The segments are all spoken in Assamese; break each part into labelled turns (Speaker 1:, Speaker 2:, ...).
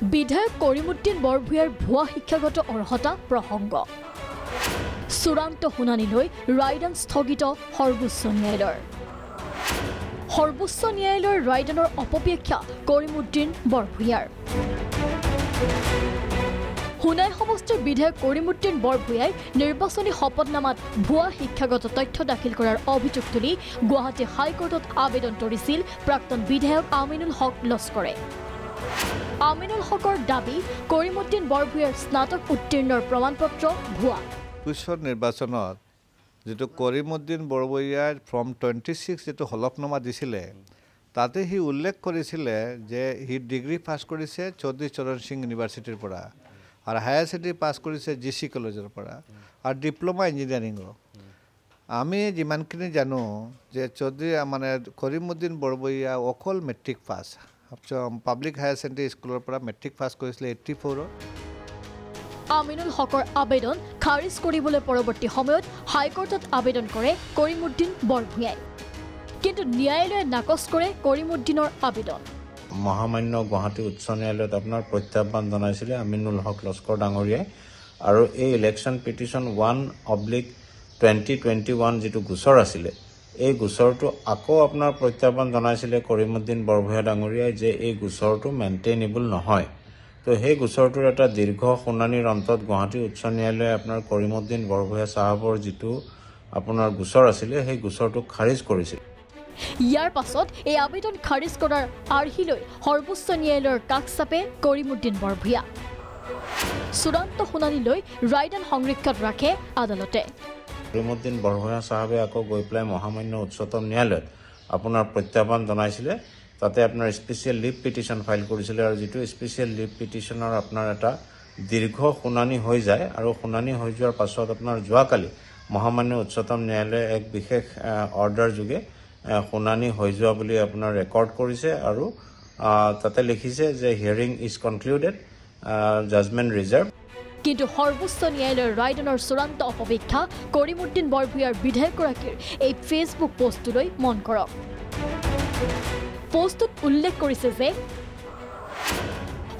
Speaker 1: বিধায়ক কৰিমুদ্দিন বৰভূঞাৰ ভুৱা শিক্ষাগত অৰ্হতা প্ৰসংগ। চূড়ান্ত শুনানিলৈ ৰায়দান স্থগিত সৰ্বোচ্চ ন্যায়ালয়ৰ। সৰ্বোচ্চ ন্যায়ালয়ৰ ৰায়দানৰ অপব্যাখ্যা কৰিমুদ্দিন বৰভূঞাৰ। সোণাই সমষ্টিৰ বিধায়ক কৰিমুদ্দিন বৰভূঞাই নিৰ্বাচনী শপতনামাত ভুৱা শিক্ষাগত তথ্য দাখিল কৰাৰ অভিযোগ তুলি গুৱাহাটী হাইকোৰ্টত আবেদন কৰিছিল প্ৰাক্তন বিধায়ক আমিনুল হক লস্কৰে। আমিনুল হকৰ দাবী কৰিমুদ্দিন বৰভূঞাৰ স্নাতক উত্তীৰ্ণৰ প্ৰমাণপত্ৰ ভুৱা।
Speaker 2: পিছৰ নিৰ্বাচনত যিটো কৰিমুদ্দিন বৰবৰীয়াৰ ফ্ৰম টুৱেণ্টি ছিক্স যিটো হলফনামা দিছিলে তাতে সি উল্লেখ কৰিছিলে যে সি ডিগ্ৰী পাছ কৰিছে চৌধুৰী চৰণ সিং ইউনিভাৰ্চিটিৰ পৰা আৰু হায়াৰ ছেকেণ্ডেৰী পাছ কৰিছে জি চি কলেজৰ পৰা আৰু ডিপ্ল'মা ইঞ্জিনিয়াৰিঙৰ আমি যিমানখিনি জানো যে চৌধুৰী মানে কৰিমুদ্দিন বৰবৰীয়া অকল matric pass. Public higher secondary স্কুলৰ পৰা মেট্ৰিক পাছ কৰিছিলে এইট্টি ফ'ৰত
Speaker 1: আমিনুল হকৰ আবেদন খাৰিজ কৰিবলৈ পৰৱৰ্তী সময়ত হাইকোৰ্টত আবেদন কৰে কৰিমুদ্দিন বৰভূঞাই। কিন্তু ন্যায়ালয়ে নাকচ কৰে কৰিমুদ্দিনৰ আবেদন।
Speaker 3: মহামান্য গুৱাহাটী উচ্চ ন্যায়ালয়ত আপোনাৰ প্ৰত্যাহ্বান জনাইছিলে আমিনুল হক লস্কৰ ডাঙৰীয়াই। আৰু এই election petition one oblique twenty twenty one যিটো গোচৰ আছিলে এই গোচৰটো আকৌ আপোনাৰ প্ৰত্যাহ্বান জনাইছিলে কৰিমুদ্দিন বৰভূঞা ডাঙৰীয়াই যে এই গোচৰটো মেইনটেইনেবল নহয়। তো সেই গোচৰটোৰ এটা দীৰ্ঘ শুনানিৰ অন্তত গুৱাহাটী উচ্চ ন্যায়ালয়ে আপোনাৰ কৰিমুদ্দিন বৰভূঞা চাহাবৰ যিটো আপোনাৰ গোচৰ আছিলে সেই গোচৰটোক খাৰিজ কৰিছিল।
Speaker 1: ইয়াৰ পাছত এই আবেদন খাৰিজ কৰাৰ আৰ্হি লৈ সৰ্বোচ্চ ন্যায়ালয়ৰ কাষ চাপে কৰিমুদ্দিন বৰভূঞা। চূড়ান্ত শুনানিলৈ ৰায়দান সংৰক্ষণ ৰাখে আদালতে।
Speaker 3: কৰিমুদ্দিন বৰভূঞা চাহাবে আকৌ গৈ পেলাই মহামান্য উচ্চতম ন্যায়ালয়ত আপোনাৰ প্ৰত্যাহ্বান জনাইছিলে। তাতে আপোনাৰ স্পেচিয়েল লিভ পিটিশ্যন ফাইল কৰিছিলে আৰু যিটো স্পেচিয়েল লিভ পিটিশ্যনৰ আপোনাৰ এটা দীৰ্ঘ শুনানি হৈ যায় আৰু শুনানি হৈ যোৱাৰ পাছত আপোনাৰ যোৱাকালি মহামান্য উচ্চতম ন্যায়ালয়ে এক বিশেষ অৰ্ডাৰ যোগে শুনানি হৈ যোৱা বুলি আপোনাৰ ৰেকৰ্ড কৰিছে আৰু তাতে লিখিছে যে hearing is concluded judgment reserved
Speaker 1: কিন্তু সৰ্বোচ্চ ন্যায়ালয়ৰ ৰায়দানৰ চূড়ান্ত অপব্যাখ্যা কৰিমুদ্দিন বৰভূঞাৰ বিধায়কগৰাকীৰ এই ফেচবুক পোষ্টটোলৈ মন কৰক। পোষ্টটোত উল্লেখ কৰিছে যে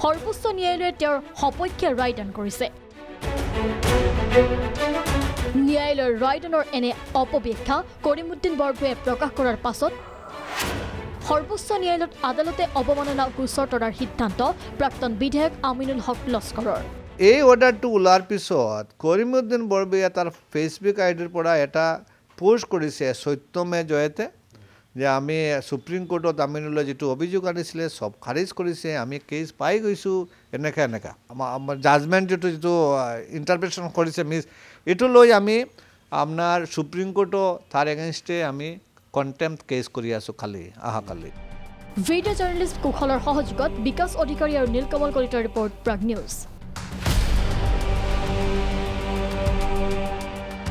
Speaker 1: সৰ্বোচ্চ ন্যায়ালয়ে তেওঁৰ সপক্ষে ৰায়দান কৰিছে। ন্যায়ালয়ৰ ৰায়দানৰ এনে অপব্যাখ্যা কৰিমুদ্দিন বৰভূঞাই প্ৰকাশ কৰাৰ পাছত সৰ্বোচ্চ ন্যায়ালয়ত আদালতে অৱমাননা গোচৰ তৰাৰ সিদ্ধান্ত প্ৰাক্তন বিধায়ক আমিনুল হক লস্কৰৰ।
Speaker 2: এই অৰ্ডাৰটো ওলোৱাৰ পিছত কৰিমুদ্দিন বৰবৰীয়া তাৰ ফেচবুক আইডিৰ পৰা এটা পোষ্ট কৰিছে সত্যমে জয়তে যে আমি সুপ্ৰিম কোৰ্টত আমিনুলে যিটো অভিযোগ আনিছিলে চব খাৰিজ কৰিছে আমি কেছ পাই গৈছোঁ এনেকৈ এনেকুৱা আমাৰ জাজমেণ্ট যিটো যিটো ইণ্টাৰপ্ৰেশ্যন কৰিছে মিছ এইটো লৈ আমি আপোনাৰ সুপ্ৰিম কোৰ্টো তাৰ এগেইনষ্টে আমি কণ্টেম্প কেছ কৰি আছোঁ খালি অহাকালি
Speaker 1: ভিডিঅ' জাৰ্নেলিষ্ট কুশলৰ সহযোগত বিকাশ অধিকাৰী আৰু নীলকমল কলিতাৰ ৰিপৰ্ট প্ৰাগ নিউজ